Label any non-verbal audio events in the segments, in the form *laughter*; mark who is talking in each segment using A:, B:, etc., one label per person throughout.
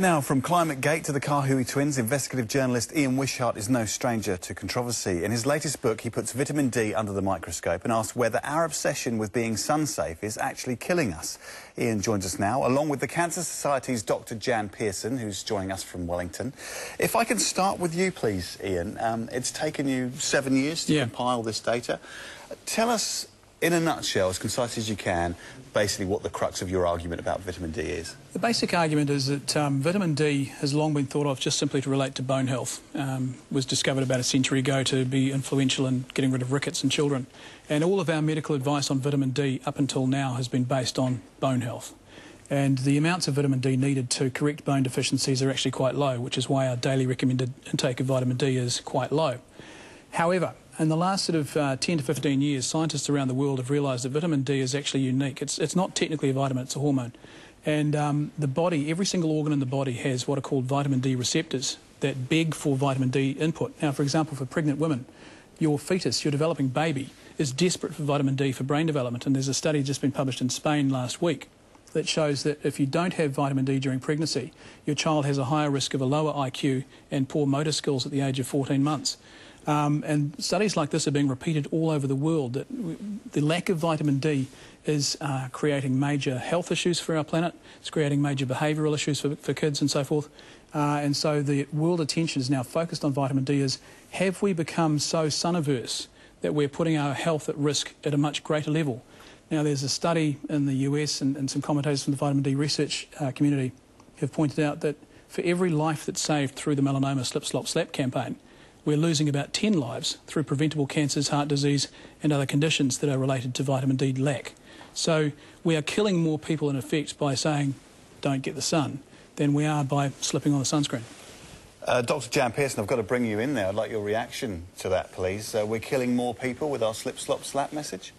A: Now, from Climate Gate to the Kahui twins, investigative journalist Ian Wishart is no stranger to controversy. In his latest book, he puts vitamin D under the microscope and asks whether our obsession with being sun-safe is actually killing us. Ian joins us now, along with the Cancer Society's Dr Jan Pearson, who's joining us from Wellington. If I can start with you, please, Ian. Um, it's taken you seven years to yeah. compile this data. Tell us in a nutshell, as concise as you can, basically what the crux of your argument about vitamin D is.
B: The basic argument is that um, vitamin D has long been thought of just simply to relate to bone health. Um, was discovered about a century ago to be influential in getting rid of rickets in children. And all of our medical advice on vitamin D up until now has been based on bone health. And the amounts of vitamin D needed to correct bone deficiencies are actually quite low, which is why our daily recommended intake of vitamin D is quite low. However, in the last sort of uh, 10 to 15 years, scientists around the world have realised that vitamin D is actually unique. It's, it's not technically a vitamin, it's a hormone. And um, the body, every single organ in the body has what are called vitamin D receptors that beg for vitamin D input. Now, for example, for pregnant women, your fetus, your developing baby, is desperate for vitamin D for brain development. And there's a study just been published in Spain last week that shows that if you don't have vitamin D during pregnancy, your child has a higher risk of a lower IQ and poor motor skills at the age of 14 months. Um, and studies like this are being repeated all over the world. That the lack of vitamin D is uh, creating major health issues for our planet. It's creating major behavioural issues for, for kids and so forth. Uh, and so the world attention is now focused on vitamin D. Is have we become so sun averse that we're putting our health at risk at a much greater level? Now, there's a study in the US and, and some commentators from the vitamin D research uh, community have pointed out that for every life that's saved through the melanoma slip, slop, slap campaign, we're losing about 10 lives through preventable cancers, heart disease, and other conditions that are related to vitamin D lack. So we are killing more people in effect by saying, don't get the sun, than we are by slipping on the sunscreen.
A: Uh, Dr. Jan Pearson, I've got to bring you in there. I'd like your reaction to that, please. Uh, we're killing more people with our slip, slop, slap message?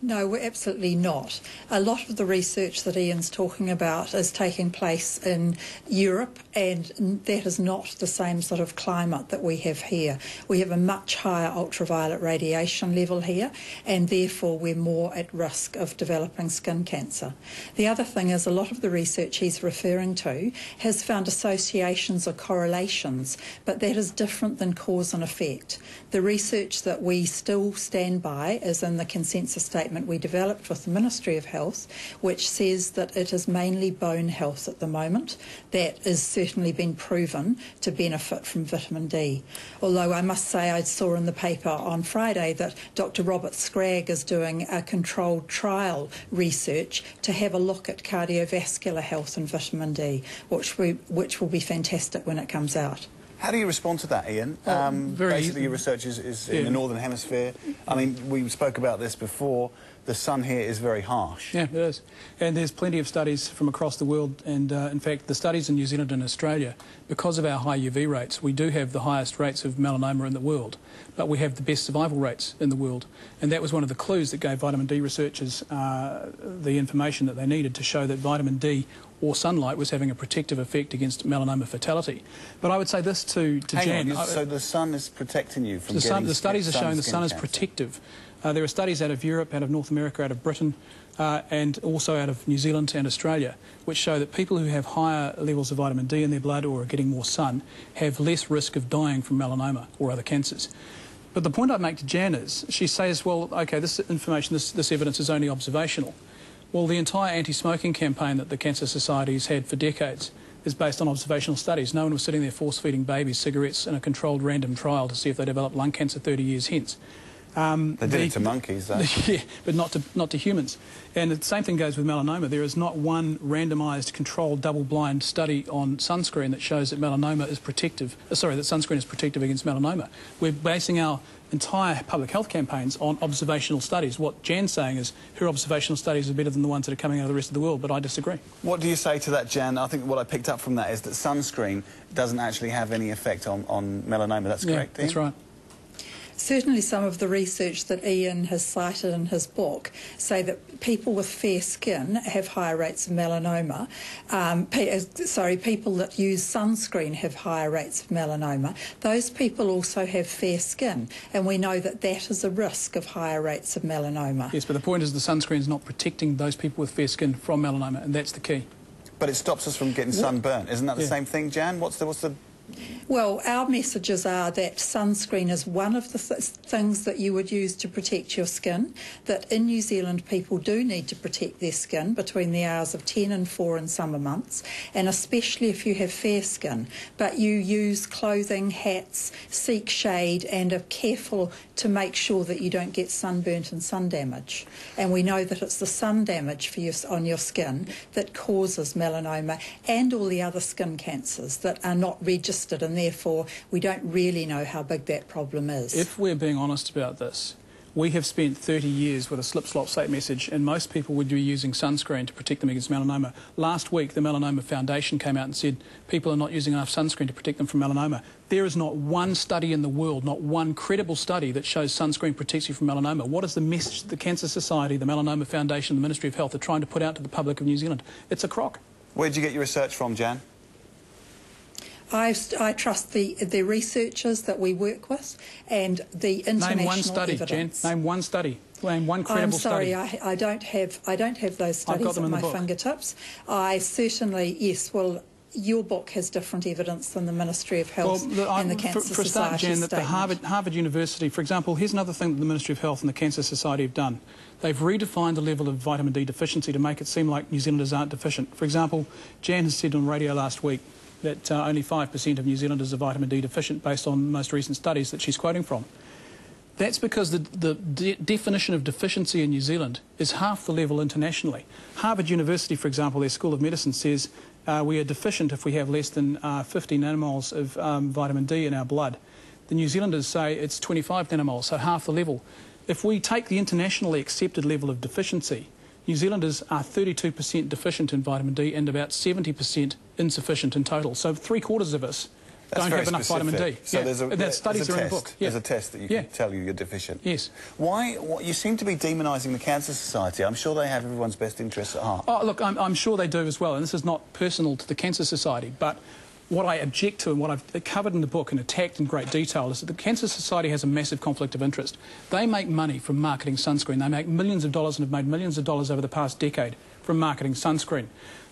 C: No, we're absolutely not. A lot of the research that Ian's talking about is taking place in Europe, and that is not the same sort of climate that we have here. We have a much higher ultraviolet radiation level here, and therefore we're more at risk of developing skin cancer. The other thing is a lot of the research he's referring to has found associations or correlations, but that is different than cause and effect. The research that we still stand by is in the consensus statement statement we developed with the Ministry of Health, which says that it is mainly bone health at the moment. That has certainly been proven to benefit from vitamin D. Although I must say, I saw in the paper on Friday that Dr. Robert Scragg is doing a controlled trial research to have a look at cardiovascular health and vitamin D, which, we, which will be fantastic when it comes out.
A: How do you respond to that, Ian? Um, basically, your research is, is yeah. in the Northern Hemisphere. I mean, we spoke about this before. The sun here is very harsh.
B: Yeah, it is. And there's plenty of studies from across the world. And, uh, in fact, the studies in New Zealand and Australia, because of our high UV rates, we do have the highest rates of melanoma in the world. But we have the best survival rates in the world. And that was one of the clues that gave vitamin D researchers uh, the information that they needed to show that vitamin D or sunlight was having a protective effect against melanoma fatality. But I would say this to, to Jan.
A: On, so the sun is protecting you from
B: the
A: sun,
B: The studies are showing the sun
A: cancer.
B: is protective. Uh, there are studies out of Europe, out of North America, out of Britain, uh, and also out of New Zealand and Australia, which show that people who have higher levels of vitamin D in their blood or are getting more sun have less risk of dying from melanoma or other cancers. But the point I'd make to Jan is, she says, well, OK, this information, this, this evidence is only observational. Well, the entire anti-smoking campaign that the Cancer Society has had for decades is based on observational studies. No one was sitting there force-feeding babies cigarettes in a controlled random trial to see if they develop lung cancer 30 years hence.
A: Um, they did the, it to monkeys, though. *laughs*
B: yeah, but not to, not to humans. And the same thing goes with melanoma. There is not one randomised, controlled, double-blind study on sunscreen that shows that melanoma is protective. Uh, sorry, that sunscreen is protective against melanoma. We're basing our entire public health campaigns on observational studies. What Jan's saying is her observational studies are better than the ones that are coming out of the rest of the world, but I disagree.
A: What do you say to that, Jan? I think what I picked up from that is that sunscreen doesn't actually have any effect on, on melanoma. That's correct,
B: yeah, That's right.
C: Certainly, some of the research that Ian has cited in his book say that people with fair skin have higher rates of melanoma. Um, uh, sorry, people that use sunscreen have higher rates of melanoma. Those people also have fair skin, and we know that that is a risk of higher rates of melanoma.
B: Yes, but the point is the sunscreen is not protecting those people with fair skin from melanoma, and that's the key.
A: But it stops us from getting sunburn. Isn't that the
B: Yeah.
A: same thing, Jan? What's the, what's the
C: Well, our messages are that sunscreen is one of the th- things that you would use to protect your skin. That in New Zealand, people do need to protect their skin between the hours of 10 and 4 in summer months, and especially if you have fair skin. But you use clothing, hats, seek shade, and are careful to make sure that you don't get sunburnt and sun damage. And we know that it's the sun damage for your, on your skin that causes melanoma and all the other skin cancers that are not registered, and therefore we don't really know how big that problem is.
B: If we're being honest about this, we have spent 30 years with a slip, slop, slap message, and most people would be using sunscreen to protect them against melanoma. Last week, the Melanoma Foundation came out and said people are not using enough sunscreen to protect them from melanoma. There is not one study in the world, not one credible study that shows sunscreen protects you from melanoma. What is the message the Cancer Society, the Melanoma Foundation, the Ministry of Health are trying to put out to the public of New Zealand? It's a crock.
A: Where did you get your research from, Jan?
C: I, I trust the, the researchers that we work with and the international
B: Name one study,
C: evidence.
B: Jan. Name one study. Name one credible I'm
C: sorry,
B: study.
C: I, I don't have I don't have those studies at my
B: book.
C: fingertips. I certainly yes. Well, your book has different evidence than the Ministry of Health
B: the-
C: and the
B: for-
C: Cancer
B: for, a start,
C: Society
B: Jan, that the. Harvard, Harvard University, for example, here's another thing that the Ministry of Health and the Cancer Society have done. They've redefined the level of vitamin D deficiency to make it seem like New Zealanders aren't deficient. For example, Jan has said on radio last week that uh, only 5% of New Zealanders are vitamin D deficient based on most recent studies that she's quoting from. That's because the, the de- definition of deficiency in New Zealand is half the level internationally. Harvard University, for example, their School of Medicine says uh, we are deficient if we have less than uh, 50 nanomoles of um, vitamin D in our blood. The New Zealanders say it's 25 nanomoles, so half the level. If we take the internationally accepted level of deficiency, New Zealanders are 32% deficient in vitamin D and about 70% insufficient in total. So three quarters of us
A: That's
B: don't have enough
A: specific.
B: vitamin D.
A: So
B: Yeah,
A: there's a,
B: that
A: there's
B: studies
A: a
B: are in the
A: test.
B: book. Yeah.
A: There's a test that you
B: Yeah.
A: can tell you you're deficient.
B: Yes.
A: Why? What, you seem to be demonising the Cancer Society. I'm sure they have everyone's best interests at heart.
B: Oh, look, I'm, I'm sure they do as well, and this is not personal to the Cancer Society, but what I object to and what I've covered in the book and attacked in great detail is that the Cancer Society has a massive conflict of interest. They make money from marketing sunscreen. They make millions of dollars and have made millions of dollars over the past decade from marketing sunscreen.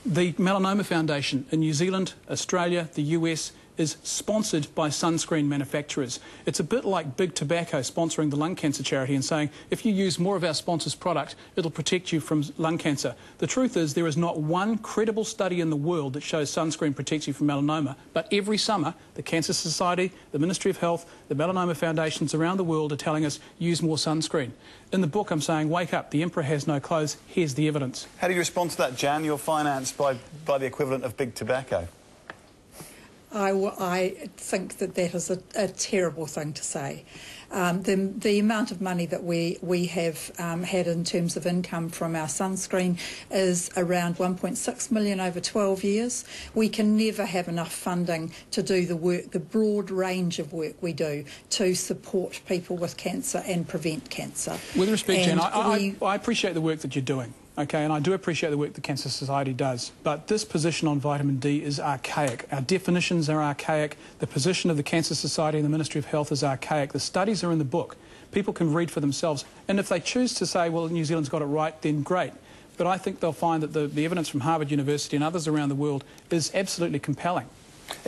B: The Melanoma Foundation in New Zealand, Australia, the US is sponsored by sunscreen manufacturers. It's a bit like Big Tobacco sponsoring the lung cancer charity and saying, if you use more of our sponsor's product, it'll protect you from lung cancer. The truth is, there is not one credible study in the world that shows sunscreen protects you from melanoma. But every summer, the Cancer Society, the Ministry of Health, the melanoma foundations around the world are telling us, use more sunscreen. In the book, I'm saying, wake up, the emperor has no clothes, here's the evidence.
A: How do you respond to that, Jan? You're financed by, by the equivalent of big tobacco.
C: I, w- I think that that is a, a terrible thing to say. Um, the, the amount of money that we, we have um, had in terms of income from our sunscreen is around 1.6 million over 12 years. We can never have enough funding to do the work, the broad range of work we do to support people with cancer and prevent cancer.
B: With respect, Jan,
C: And
B: I, I,
C: we-
B: I appreciate the work that you're doing, okay, and I do appreciate the work the Cancer Society does, but this position on vitamin D is archaic. Our definitions are archaic. The position of the Cancer Society and the Ministry of Health is archaic. The studies are in the book. People can read for themselves, and if they choose to say, well, New Zealand's got it right, then great. But I think they'll find that the, the evidence from Harvard University and others around the world is absolutely compelling.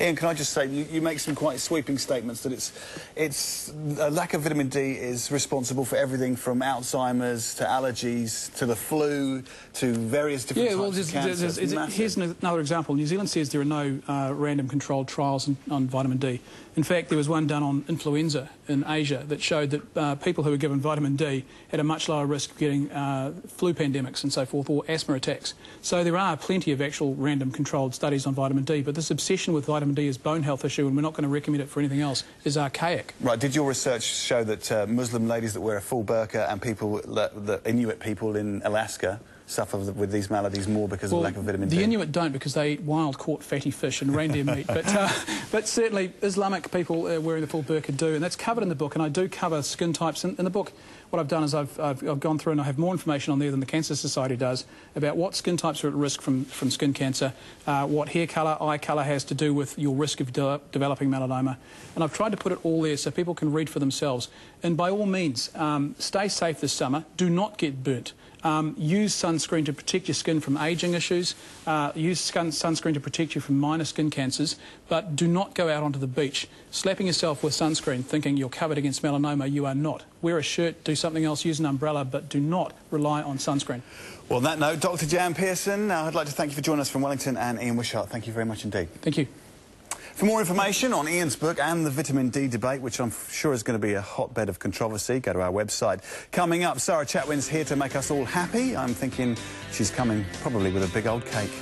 A: Ian, can I just say, you, you make some quite sweeping statements that it's, it's a lack of vitamin D is responsible for everything from Alzheimer's to allergies to the flu to various different
B: Yeah, well,
A: types
B: there's,
A: of cancer.
B: there's, there's, here's an- another example. New Zealand says there are no uh, random controlled trials on, on vitamin D. In fact, there was one done on influenza in Asia that showed that uh, people who were given vitamin D had a much lower risk of getting uh, flu pandemics and so forth, or asthma attacks. So there are plenty of actual random controlled studies on vitamin D, but this obsession with vitamin D as bone health issue, and we're not going to recommend it for anything else, is archaic.
A: Right, did your research show that uh, Muslim ladies that wear a full burqa and people, that, that Inuit people in Alaska suffer with, these maladies more because of lack of vitamin
B: the
A: D?
B: The Inuit don't because they eat wild-caught fatty fish and reindeer meat. But, uh, *laughs* but certainly Islamic people uh, wearing the full burqa do, and that's covered in the book. And I do cover skin types in, in the book. What I've done is I've, I've, I've, gone through and I have more information on there than the Cancer Society does about what skin types are at risk from, from skin cancer, uh, what hair colour, eye colour has to do with your risk of de developing melanoma. And I've tried to put it all there so people can read for themselves. And by all means, um, stay safe this summer. Do not get burnt. Um, use sunscreen to protect your skin from ageing issues. Uh, use sun sunscreen to protect you from minor skin cancers. But do not go out onto the beach slapping yourself with sunscreen thinking you're covered against melanoma. You are not. Wear a shirt, do something else, use an umbrella, but do not rely on sunscreen.
A: Well, on that note, Dr. Jan Pearson, uh, I'd like to thank you for joining us from Wellington and Ian Wishart. Thank you very much indeed.
B: Thank you.
A: For more information on Ian's book and the vitamin D debate, which I'm sure is going to be a hotbed of controversy, go to our website. Coming up, Sarah Chatwin's here to make us all happy. I'm thinking she's coming probably with a big old cake.